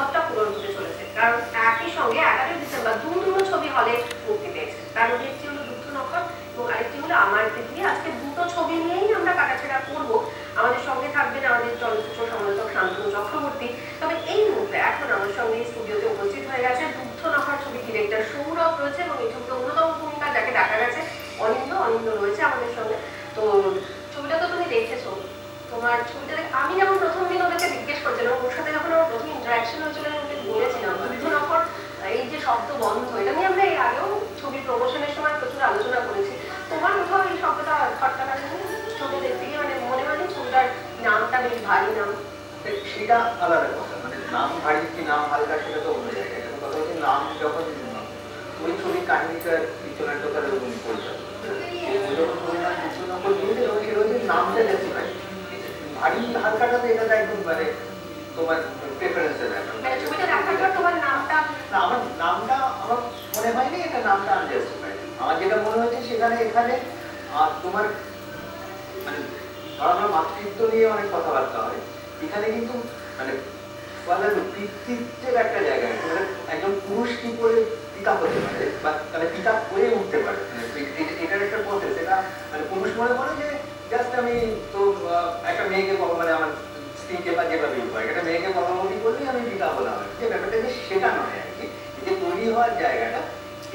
স্বভাবটা পূরণ হতে চলেছে। কারণ একই সঙ্গে এগারোই ডিসেম্বর দু দুটো ছবি হলে মুক্তি পেয়েছে। তার মধ্যে একটি হলো দুগ্ধ নক্ষর এবং আরেকটি হলো আমার পৃথিবী। আজকে দুটো ছবি নিয়েই আমরা কাটাছেড়া করব। আমাদের সঙ্গে থাকবেন আমাদের চলচ্চিত্র সমালোচক শান্তনু চক্রবর্তী। তবে এই মুহূর্তে এখন আমার সঙ্গে স্টুডিওতে উপস্থিত হয়ে গেছে দুগ্ধ নক্ষর ছবি ডিরেক্টর সৌরভ রয়েছে এবং এই ছবিতে অন্যতম ভূমিকা যাকে দেখা গেছে। অনিন্দ অনিন্দ রয়েছে আমাদের সঙ্গে। তো ছবিটা তো তুমি দেখেছ। তোমার ছবিটা দেখে আমি যেমন প্রথম দিন ওদেরকে জিজ্ঞেস করছিলাম ওর সাথে যখন আমার প্রথম ইন্টারাকশন হয়েছিল আমি ওকে বলেছিলাম দুগ্ধ নক্ষর এই যে শব্দ বন্ধ এটা নিয়ে আমরা এর আগেও ছবির প্রমোশনের সময় প্রচুর আলোচনা করেছি। তোমার কোথাও এই শব্দটা খটকা লাগে ছবি দেখতে গিয়ে মানে মনে হয় ছবিটার নামটা বেশ ভারী নাম। সেটা আলাদা কথা মানে নাম ভারী কি নাম হালকা সেটা তো অন্য জায়গায়। কথা হচ্ছে নাম যখন ওই ছবির কাহিনীটার পরিচয় যখন দিয়েছে তখন সেটা হচ্ছে নামটা জাস্টিফাই ভারী হালকাটা তো এটা একদম মানে তোমার প্রেফারেন্সের ব্যাপার। মানে পর তোমার নামটা? না আমার নামটা আমার মনে হয়নি এটা নামটা আনজাস্টিফাইড আমার যেটা মনে হচ্ছে সেখানে এখানে আহ, তোমার মানে ধরো আমরা মাতৃত্ব নিয়ে অনেক কথাবার্তা হয়। এখানে কিন্তু মানে বলা পিতৃত্বের একটা জায়গা মানে একজন পুরুষ কি করে পিতা হতে পারে বা মানে পিতা হয়ে উঠতে পারে? মানে এটার একটা প্রসেস এটা মানে পুরুষ মনে করে যে জাস্ট আমি তো একটা মেয়েকে মানে আমার স্ত্রীকে বা যেভাবে হয় একটা মেয়েকে কর্মবতী করলেই আমি হলাম আর কি। যে ব্যাপারটা যে সেটা নয় আর কি, যে তৈরি হওয়ার জায়গাটা,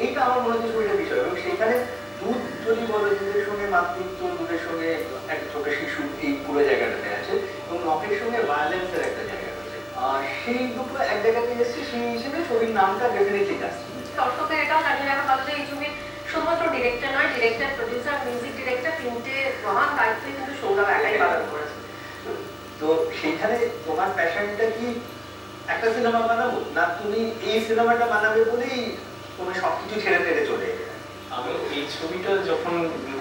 এইটা আমার মনে হচ্ছে ছবিটা বিষয়। এবং সেখানে দুধ যদি বলো, দুধের সঙ্গে মাতৃত্ব, দুধের সঙ্গে একটা ছোট শিশু, এই পুরো জায়গাটাতে আছে, এবং নখের সঙ্গে ভায়োলেন্সের একটা জায়গা রয়েছে। আর সেই দুটো এক জায়গাতে এসেছে, সেই হিসেবে ছবির নামটা ডেফিনেটলি আসছে দর্শকদের এটাও জানিয়ে রাখা ভালো যে এই ছবির শুধুমাত্র ডিরেক্টর নয় ডিরেক্টর প্রডিউসার মিউজিক ডিরেক্টর তিনটে মহান দায়িত্বই কিন্তু সৌরভ একাই পালন করেছে তো সেইখানে তোমার প্যাশনটা কি একটা সিনেমা বানাবো? না তুমি এই সিনেমাটা বানাবে বলেই তুমি সবকিছু ছেড়ে ফেলে চলে আমি এই ছবিটা যখন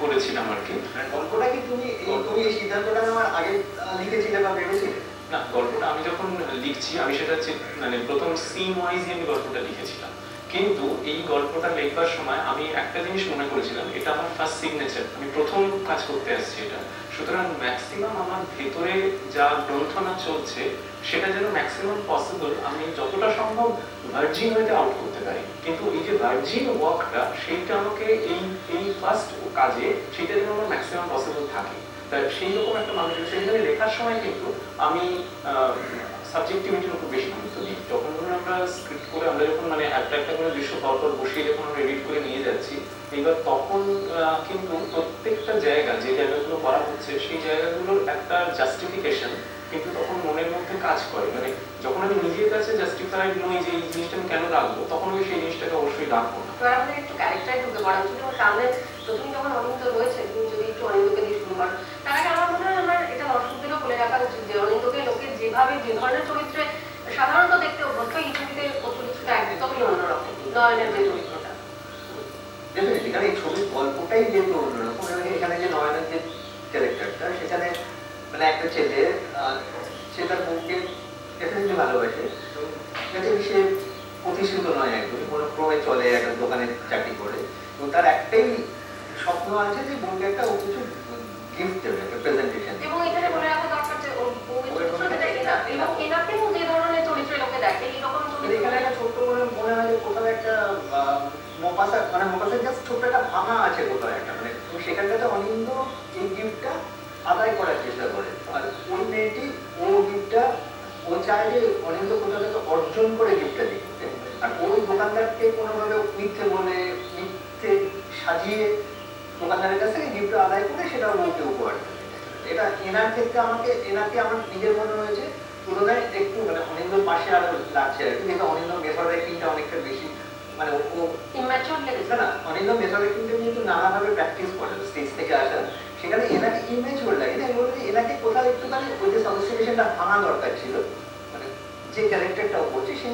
করেছিলাম আর কি। মানে গল্পটা কি তুমি এই তুমি এই সিদ্ধান্তটা নেওয়ার আগে লিখেছিলে বা ভেবেছিলে? না গল্পটা আমি যখন লিখছি আমি সেটা হচ্ছে মানে প্রথম সিন ওয়াইজ আমি গল্পটা লিখেছিলাম। কিন্তু এই গল্পটা লেখবার সময় আমি একটা জিনিস মনে করেছিলাম, এটা আমার ফার্স্ট সিগনেচার আমি প্রথম কাজ করতে আসছি এটা। সুতরাং ম্যাক্সিমাম আমার ভেতরে যা গ্রন্থনা চলছে, সেটা যেন ম্যাক্সিমাম পসিবল আমি যতটা সম্ভব ভার্জিন ওয়েতে আউট করতে পারি। কিন্তু এই যে ভার্জিন ওয়ার্কটা সেইটা আমাকে এই এই ফার্স্ট কাজে সেটা যেন আমার ম্যাক্সিমাম পসিবল থাকে। তা সেই রকম একটা মানুষ সেইখানে লেখার সময় কিন্তু আমি সাবজেক্টিভিটির উপর বেশি গুরুত্ব আমরা স্ক্রিপ্ট করে আমরা যখন মানে একটা একটা করে দৃশ্য পরপর বসিয়ে যখন আমরা এডিট করে নিয়ে যাচ্ছি এবার তখন কিন্তু প্রত্যেকটা জায়গা যে জায়গাগুলো করা হচ্ছে, সেই জায়গাগুলোর একটা জাস্টিফিকেশন কিন্তু তখন মনের মধ্যে কাজ করে। মানে যখন আমি নিজের কাছে জাস্টিফাইড নই যে এই জিনিসটা আমি কেন রাখব, তখন আমি সেই জিনিসটাকে অবশ্যই রাখব না। এবার একটু ক্যারেক্টারে ঢুকে পড়া উচিত সামনে, প্রথম যখন অনিন্দ রয়েছে, তুমি যদি একটু অনিন্দকে দিয়ে শুরু করো, তার আগে আমার মনে হয় আমার এটা দর্শকদেরও বলে রাখা উচিত যে অনিন্দকে লোকে যেভাবে, যে ধরনের চরিত্রে সাধারণত দেখতে অভ্যস্ত এই ছবিতে ও চরিত্রটা একদমই অন্যরকম নয়নের যে চরিত্রটা। ডেফিনেটলি এই ছবির গল্পটাই যেহেতু অন্যরকম এবং এখানে যে নয়নের যে ক্যারেক্টারটা সেখানে মানে একটা ছেলে সে তার বউকে ডেফিনেটলি ভালোবাসে। সে প্রতিষ্ঠিত নয় একদমই কোনো ক্রমে চলে একটা দোকানে চাকরি করে। এবং তার একটাই স্বপ্ন আছে যে বউকে একটা ও কিছু গিফট দেবে একটা প্রেজেন্টেশন এবং এখানে বলে রাখা দরকার যে ওর বউয়ের এবং এনাকেও যে ধরনের চরিত্রে লোকে দেখে এইরকম মানে চরিত্র এখানে একটা ছোট্ট করে মনে হয় যে কোথাও একটা আহ, মোপাসা মানে মোপাসা জাস্ট ছোট্ট একটা ভাঙা আছে কোথাও একটা মানে এবং সেখানটাতে অনিন্দ এই গিফটটা আদায় করার চেষ্টা করে। আর ওই মেয়েটি ও গিফটটা ও চায় যে অনিন্দ কোথাও থেকে অর্জন করে গিফটটা দিতে আর ওই দোকানদারকে কোনোভাবে মিথ্যে বলে, মিথ্যে সাজিয়ে দোকানদারের কাছ থেকে গিফটটা আদায় করে সেটা বউকে উপহার এটা এনার ক্ষেত্রে আমাকে, এনাকে আমার নিজের মনে হয়েছে। তুলনায় একটু মানে অনিন্দর পাশে আরও লাগছে আর কি যেটা অনিন্দ মেথড রাইটিংটা অনেকটা বেশি। মানে ও ইম্যাচুর লেগেছে না অনিন্দ কিন্তু কিন্তু নানাভাবে প্র্যাকটিস করে স্টেজ থেকে আসা। সেখানে এনাকে ইমেচুর লাগে। আমি এনাকে কোথাও একটুখানি ওই যে সলিসিটেশনটা ভাঙা দরকার ছিল। মানে যে ক্যারেক্টারটা ও সেইখানটাতে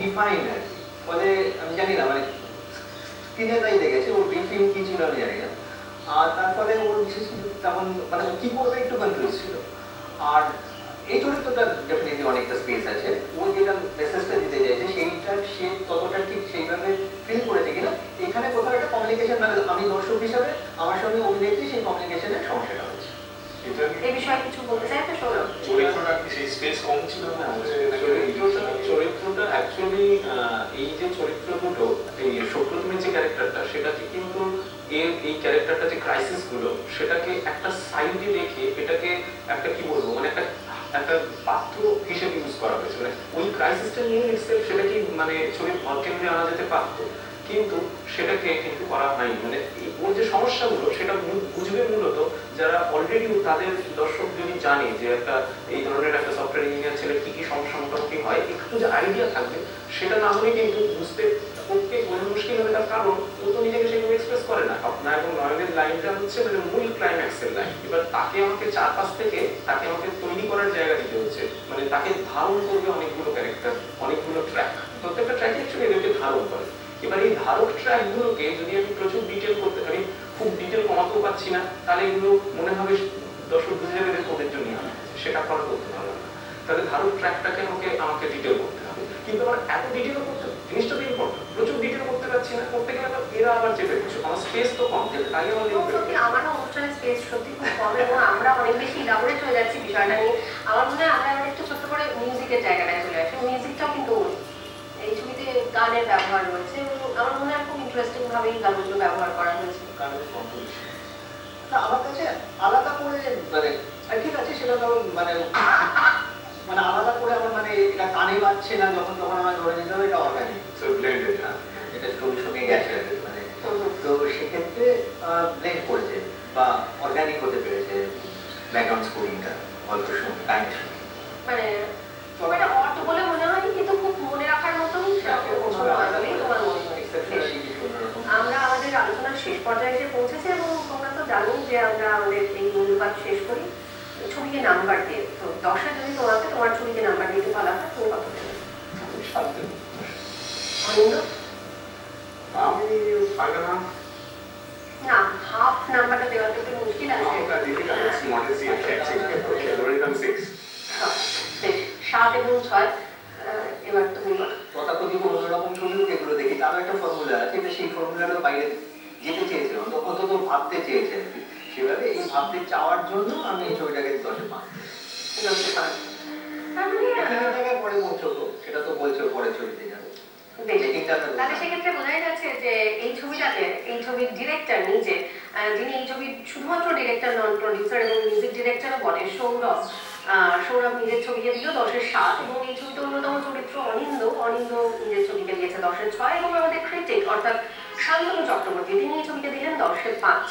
কি ফলে আমি জানি না মানে স্ক্রিনে তাই দেখেছি ওর ব্রিফিং কি ছিল আমি জানি না। আর তারপরে ওর বিশেষ তেমন মানে কি করবে একটু কনফিউজ ছিল। আর এই চরিত্রটা ডেফিনেটলি অনেকটা স্পেস আছে। ও যেটা মেসেজটা দিতে চাইছে, সেইটা সে ততটা ঠিক সেইভাবে ফিল করেছে কিনা, এখানে কোথাও একটা কমিউনিকেশন মানে আমি দর্শক হিসাবে, আমার সঙ্গে অভিনেত্রী, সেই কমিউনিকেশনের সমস্যাটা এই বিষয়ে কিছু বলতে চাই তো সৌরভ? চরিত্রটা কি সেই স্পেস কম ছিল না চরিত্রটা চরিত্রটা অ্যাকচুয়ালি এই যে চরিত্র এই সুপ্রতিমের যে ক্যারেক্টারটা সেটাকে কিন্তু এর এই ক্যারেক্টারটা যে ক্রাইসিসগুলো সেটাকে একটা সাইডে রেখে এটাকে একটা কি বলব মানে একটা একটা পাত্র হিসেবে ইউজ করা হয়েছে। মানে ওই ক্রাইসিসটা নিয়ে সেটাকে মানে ছবির কেন্দ্রে আনা যেতে পারতো। কিন্তু সেটাকে কিন্তু করা হয়নি। মানে ওর যে সমস্যাগুলো, সেটা বুঝবে মূলত যারা অলরেডি তাদের দর্শক যদি জানে যে একটা এই ধরনের একটা সফটওয়্যার ইঞ্জিনিয়ার ছেলে কি কি সমস্যা মোটামুটি হয়, একটু যে আইডিয়া থাকবে, সেটা না হলে কিন্তু বুঝতে পক্ষে বোঝা মুশকিল হবে তার কারণ ও তো নিজেকে সেভাবে এক্সপ্রেস করে না। আপনার এবং নয়নের লাইনটা হচ্ছে মানে মূল ক্লাইম্যাক্সের লাইন এবার তাকে আমাকে চারপাশ থেকে তাকে আমাকে তৈরি করার জায়গা দিতে হচ্ছে। মানে তাকে ধারণ করবে অনেকগুলো ক্যারেক্টার অনেকগুলো ট্র্যাক প্রত্যেকটা ট্র্যাকে অ্যাকচুয়ালি এদেরকে ধারণ করে। এবার এই ধারক ট্র্যাকগুলোকে যদি আমি প্রচুর ডিটেল করতে পারি খুব ডিটেল কমাতেও পারছি না তাহলে এগুলো মনে হবে দর্শক বুঝে যাবে যে ওদের জন্য সেটা করা করতে পারবে না। তাহলে ধারক ট্র্যাকটাকে আমাকে আমাকে ডিটেল করতে হবে। কিন্তু আমার এত ডিটেলও করতে জিনিসটা তো ইম্পর্টেন্ট প্রচুর ডিটেল করতে পারছি না করতে গেলে তো এরা আবার চেপে কিছু আমার স্পেস তো কম তাই আমার সত্যি অনুষ্ঠানের স্পেস সত্যি খুব কম এবং আমরা অনেক বেশি ইলাবোরেট হয়ে যাচ্ছি বিষয়টা নিয়ে। আমার মনে হয় আমরা একটু ছোট্ট করে মিউজিকের জায়গাটায় চলে আসি। মিউজিকটাও কিন্তু গানের ব্যবহার রয়েছে এবং আমার মনে হয় খুব ইন্টারেস্টিং ভাবে এই গানগুলো ব্যবহার করা হয়েছে। না আমার কাছে আলাদা করে মানে ঠিক আছে সেটা তো মানে মানে আলাদা করে আমার মানে এটা কানে বাজছে না যখন তখন আমার ধরে নিতে হবে এটা অর্গানিক সো ব্লেন্ডেড এটা সঙ্গে সঙ্গে গেছে মানে। হুম হুম। তো সেক্ষেত্রে ব্লেন্ড করেছে বা অর্গানিক হতে পেরেছে ব্যাকগ্রাউন্ড স্কোরিংটা অল্প সময় টাইমের সঙ্গে মানে ছবিটা অর্থ বলে মনে হয়নি কিন্তু খুব মনে রাখার মতন সেরকম সময় বলেই তোমার মনে হয় বেশ। আমরা আমাদের আলোচনার শেষ পর্যায়ে এসে পৌঁছেছি এবং তোমরা তো জানোই যে আমরা আমাদের এই মূল্যপাত শেষ করি। ছবিকে নাম্বার দিয়ে তো দশের যদি তোমাকে তোমার ছবিকে নাম্বার দিতে বলা হয় তুমি কত দেবে না। হাফ নাম্বারটা দেওয়া তো মুশকিল আছে। সাত এবং ছয় এবার তুমি বলো। তথাকথিত অন্যরকম ছবিও যেগুলো দেখি তারও একটা ফর্মুলা আছে কিন্তু সেই ফর্মুলাটা বাইরে যেতে চেয়েছে অন্তত অন্তত ভাবতে চেয়েছে সেভাবে এই ভাবতে চাওয়ার জন্য আমি এই ছবিটাকে দশে পাঁচ পরে পৌঁছবো সেটা তো বলছো পরে ছবিতে যাবে তো- তাহলে সেক্ষেত্রে বোঝাই যাচ্ছে যে এই ছবিটাতে এই ছবির ডিরেক্টর নিজে যিনি এই ছবির শুধুমাত্র ডিরেক্টর নন প্রডিউসার এবং মিউজিক ডিরেক্টরও বটে সৌরভ সৌরভ নিজের ছবিকে দিল দশের সাত এবং এই ছবিতে অন্যতম চরিত্র অনিন্দ। অনিন্দ নিজের ছবিকে দিয়েছে দশের ছয় এবং আমাদের ক্রিটিক অর্থাৎ শান্তনু চক্রবর্তী, তিনি এই ছবিকে দিলেন দশের পাঁচ।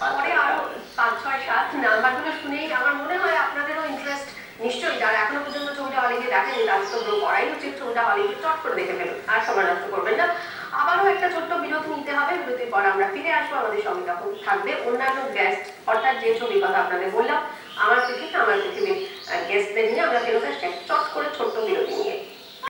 পরে আরও পাঁচ, ছয়, সাত নাম্বারগুলো শুনেই আমার মনে হয় আপনাদেরও ইন্টারেস্ট নিশ্চয়ই। যারা এখনও পর্যন্ত ছবিটা হলে গিয়ে দেখেনি তাদের তো করাই উচিত ছবিটা হলে গিয়ে চট করে দেখে ফেলুন, আর সময় নষ্ট করবেন না। আবারও একটা ছোট্ট বিরতি নিতে হবে, বিরতির পর আমরা ফিরে আসব আমাদের সঙ্গে, তখন থাকবে অন্যান্য গেস্ট অর্থাৎ যে ছবির কথা আপনাদের বললাম, আমার পৃথিবী, আমার পৃথিবীর গেস্টদের নিয়ে আমরা ফেরত আসছি চট করে ছোট